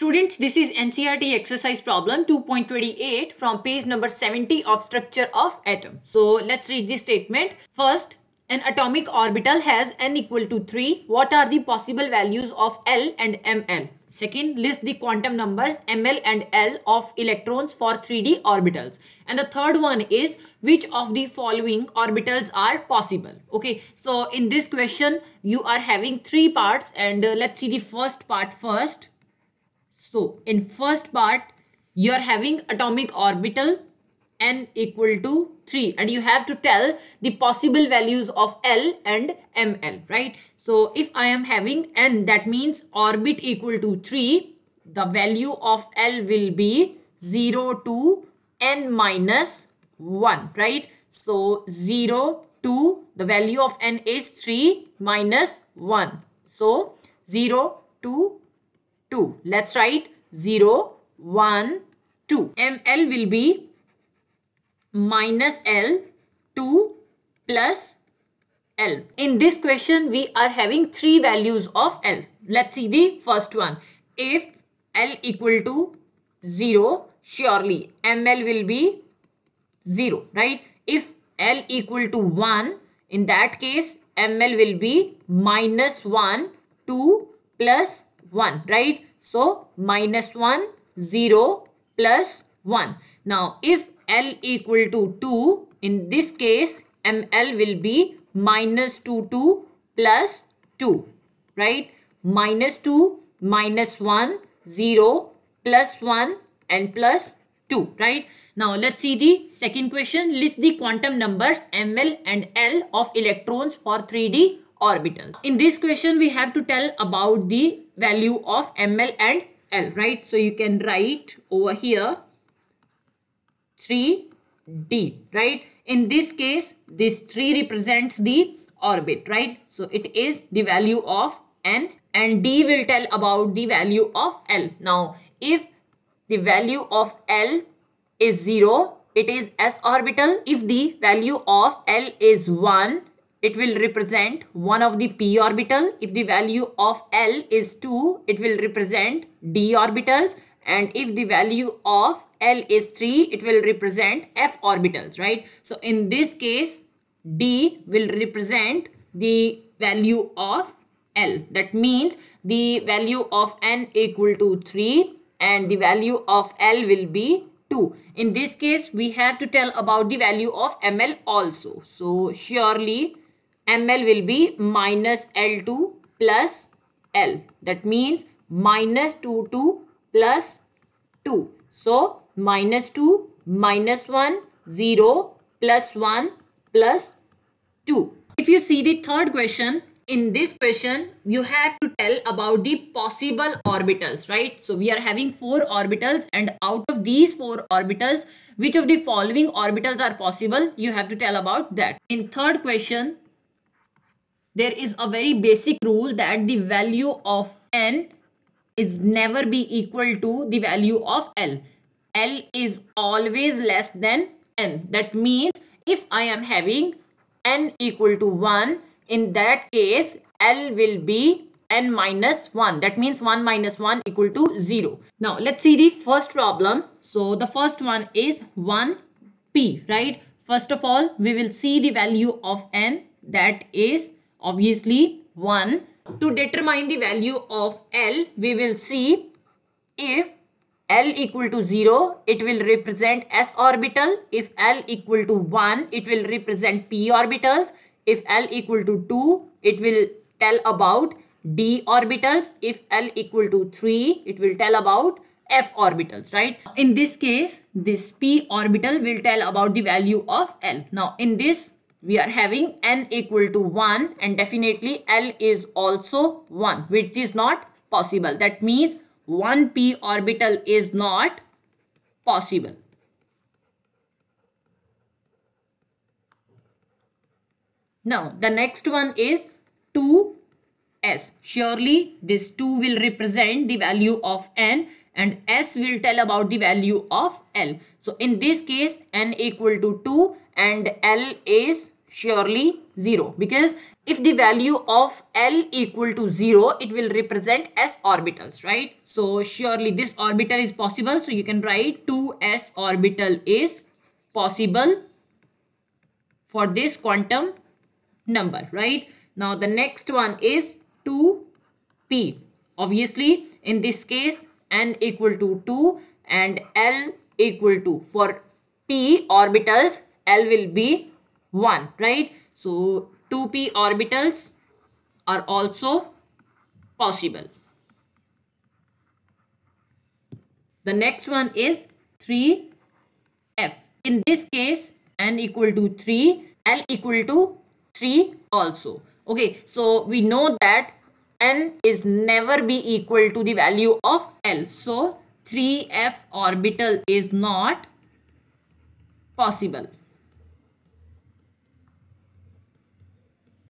Students, this is NCERT exercise problem 2.28 from page number 70 of structure of atom. So let's read this statement. First, an atomic orbital has n equal to 3. What are the possible values of L and Ml? Second, list the quantum numbers ml and l of electrons for 3D orbitals. And the third one is which of the following orbitals are possible. Okay, so in this question, you are having three parts and uh, let's see the first part first. So in first part, you are having atomic orbital n equal to 3 and you have to tell the possible values of L and ML, right? So if I am having n, that means orbit equal to 3, the value of L will be 0 to n minus 1, right? So 0 to the value of n is 3 minus 1. So 0 to 2. Let's write 0, 1, 2. ML will be minus L 2 plus L. In this question, we are having three values of L. Let's see the first one. If L equal to 0, surely ML will be 0, right? If L equal to 1, in that case, ML will be minus 1, 2 plus 1 right? So minus 1 0 plus 1 now if l equal to 2 in this case ml will be minus 2 2 plus 2 right? Minus 2 minus 1 0 plus 1 and plus 2 right? Now let's see the second question. List the quantum numbers ml and l of electrons for 3d orbital. In this question, we have to tell about the value of ml and l, right? So you can write over here 3d, right? In this case, this 3 represents the orbit, right? So it is the value of n and d will tell about the value of l. Now, if the value of l is 0, it is s orbital. If the value of l is 1, it will represent one of the p orbital. If the value of L is 2, it will represent d orbitals. And if the value of L is 3, it will represent f orbitals, right? So in this case, d will represent the value of L. That means the value of n equal to 3 and the value of L will be 2. In this case, we have to tell about the value of ML also. So surely ml will be minus L2 plus L. That means minus 2 2 plus 2. So minus 2 minus 1 0 plus 1 plus 2. If you see the third question, in this question, you have to tell about the possible orbitals, right? So we are having four orbitals and out of these four orbitals, which of the following orbitals are possible? You have to tell about that. In third question, there is a very basic rule that the value of n is never be equal to the value of L. L is always less than n. That means if I am having n equal to 1, in that case L will be n minus 1. That means 1 minus 1 equal to 0. Now let's see the first problem. So the first one is 1p, right? First of all, we will see the value of n that is obviously 1. To determine the value of L, we will see if L equal to 0, it will represent S orbital. If L equal to 1, it will represent P orbitals. If L equal to 2, it will tell about D orbitals. If L equal to 3, it will tell about F orbitals, right? In this case, this P orbital will tell about the value of L. Now, in this we are having n equal to 1 and definitely L is also 1 which is not possible. That means 1p orbital is not possible. Now the next one is 2s. Surely this 2 will represent the value of n and s will tell about the value of L. So in this case n equal to 2 and L is surely 0 because if the value of L equal to 0 it will represent s orbitals right? So surely this orbital is possible. So you can write 2s orbital is possible for this quantum number right? Now the next one is 2p obviously in this case n equal to 2 and L equal to for p orbitals L will be 1 right? So 2p orbitals are also possible. The next one is 3f in this case n equal to 3 l equal to 3 also. Okay so we know that n is never be equal to the value of l. So 3f orbital is not possible